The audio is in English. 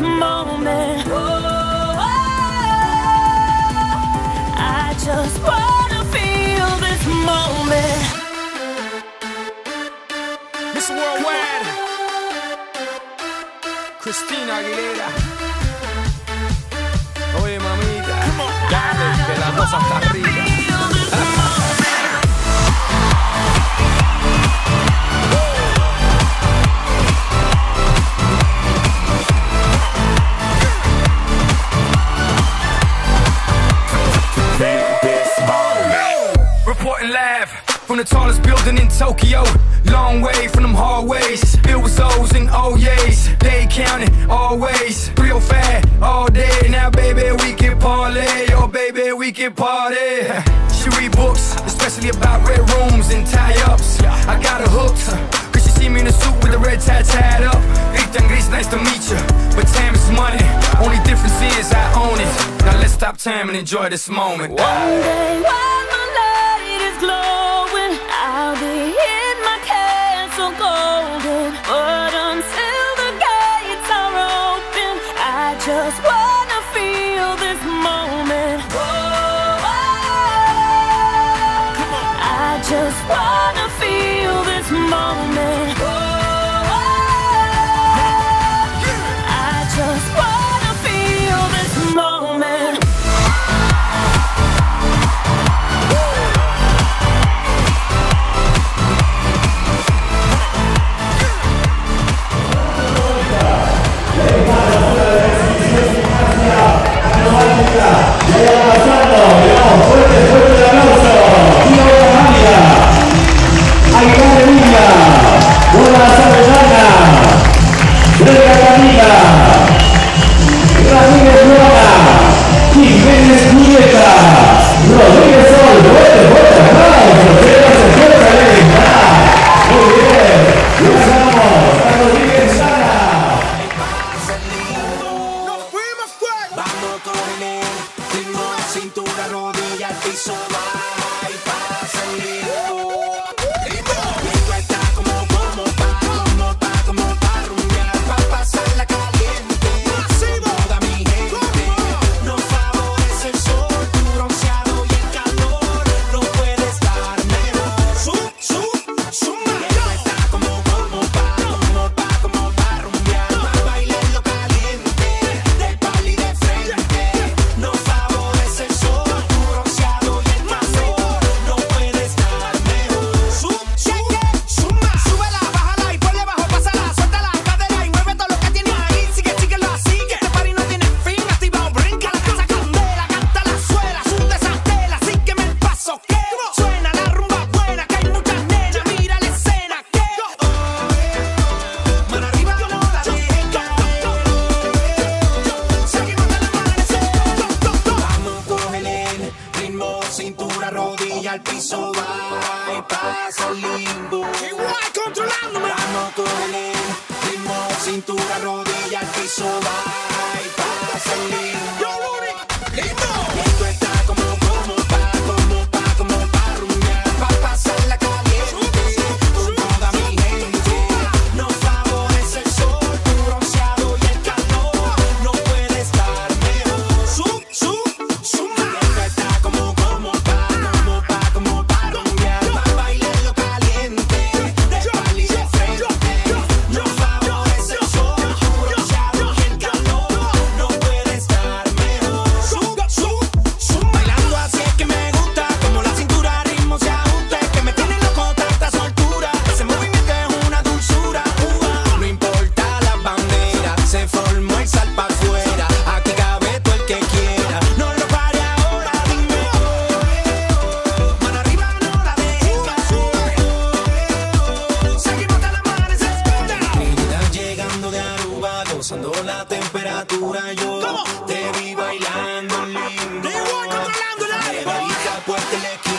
This moment. Oh, I just wanna feel this moment. Miss Worldwide, Christina Aguilera. Oye, mamita, dale, que la cosa está rica. Live from the tallest building in Tokyo. Long way from them hallways. Filled with O's and oh O's. They counting always. Real fat all day. Now, baby, we can parlay. Oh, baby, we can party. She read books, especially about red rooms and tie ups. I got her hooked. Cause she see me in a suit with a red tie tied up. Ethan Gris, nice to meet you. But time is money. Only difference is I own it. Now let's stop time and enjoy this moment. One day while castle golden. Al piso, va y pasa el limbo. Igual controlándome. Vamos con el ritmo, cintura, rodilla al piso, va y pasa La temperatura yo te vi bailando lindo. Te voy controlando la Te en la esquina.